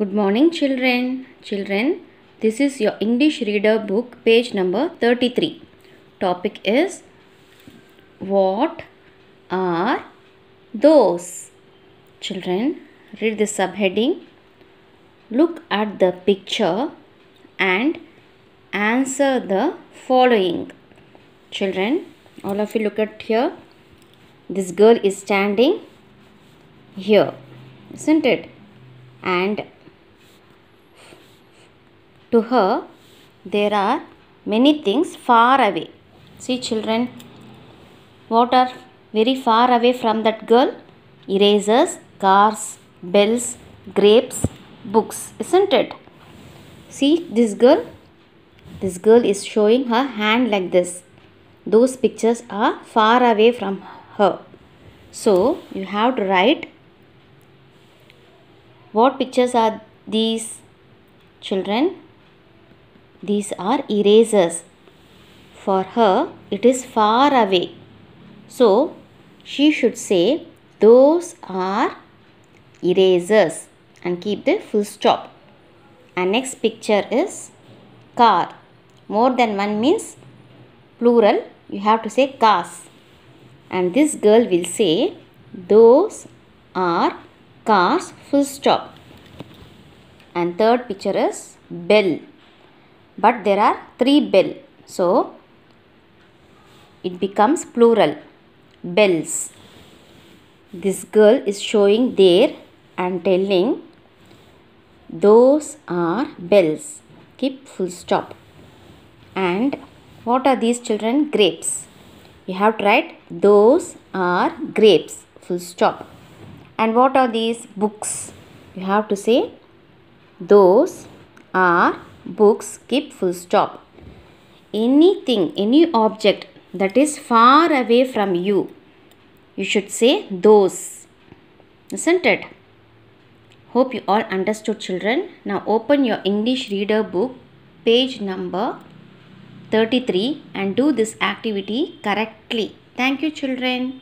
Good morning, children. Children, this is your English reader book, page number 33. Topic is What are those? Children, read the subheading. Look at the picture and answer the following. Children, all of you look at here. This girl is standing here, isn't it? And to her, there are many things far away. See, children, what are very far away from that girl? Erasers, cars, bells, grapes, books, isn't it? See, this girl, this girl is showing her hand like this. Those pictures are far away from her. So, you have to write what pictures are these children? These are erasers. For her, it is far away. So, she should say, Those are erasers and keep the full stop. And next picture is car. More than one means plural. You have to say cars. And this girl will say, Those are cars full stop. And third picture is bell. But there are three bell. So, it becomes plural. Bells. This girl is showing there and telling those are bells. Keep full stop. And what are these children? Grapes. You have to write those are grapes. Full stop. And what are these books? You have to say those are books. Keep full stop. Anything, any object that is far away from you, you should say those. Isn't it? Hope you all understood, children. Now open your English reader book, page number 33, and do this activity correctly. Thank you, children.